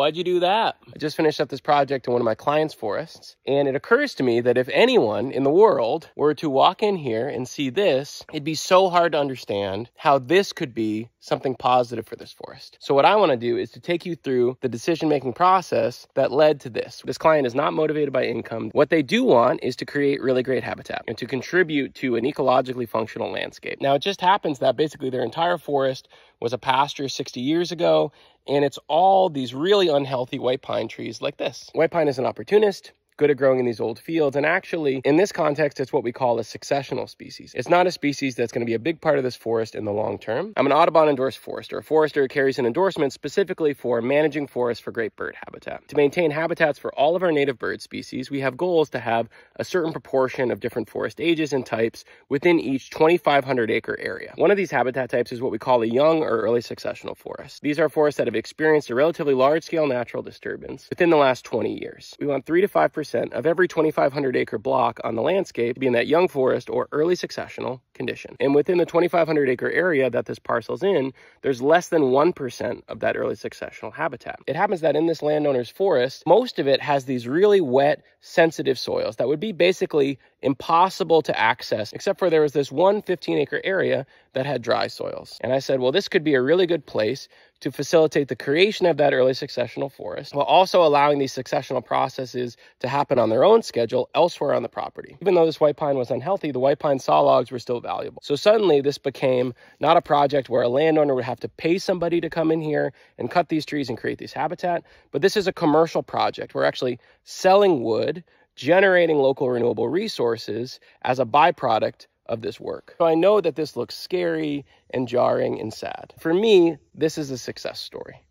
why'd you do that? I just finished up this project in one of my clients' forests, and it occurs to me that if anyone in the world were to walk in here and see this, it'd be so hard to understand how this could be something positive for this forest. So what I want to do is to take you through the decision-making process that led to this. This client is not motivated by income. What they do want is to create really great habitat and to contribute to an ecologically functional landscape. Now, it just happens that basically their entire forest was a pasture 60 years ago, and it's all these really unhealthy white pine trees like this. White pine is an opportunist good at growing in these old fields. And actually, in this context, it's what we call a successional species. It's not a species that's going to be a big part of this forest in the long term. I'm an Audubon endorsed forester. A forester carries an endorsement specifically for managing forests for great bird habitat. To maintain habitats for all of our native bird species, we have goals to have a certain proportion of different forest ages and types within each 2,500 acre area. One of these habitat types is what we call a young or early successional forest. These are forests that have experienced a relatively large scale natural disturbance within the last 20 years. We want 3 to 5% percent of every 2,500 acre block on the landscape be in that young forest or early successional condition. And within the 2,500 acre area that this parcel's in, there's less than 1% of that early successional habitat. It happens that in this landowner's forest, most of it has these really wet, sensitive soils that would be basically impossible to access, except for there was this one 15 acre area that had dry soils. And I said, well, this could be a really good place to facilitate the creation of that early successional forest while also allowing these successional processes to happen on their own schedule elsewhere on the property. Even though this white pine was unhealthy, the white pine saw logs were still valuable. So suddenly this became not a project where a landowner would have to pay somebody to come in here and cut these trees and create these habitat, but this is a commercial project. We're actually selling wood, generating local renewable resources as a byproduct of this work. So I know that this looks scary and jarring and sad. For me, this is a success story.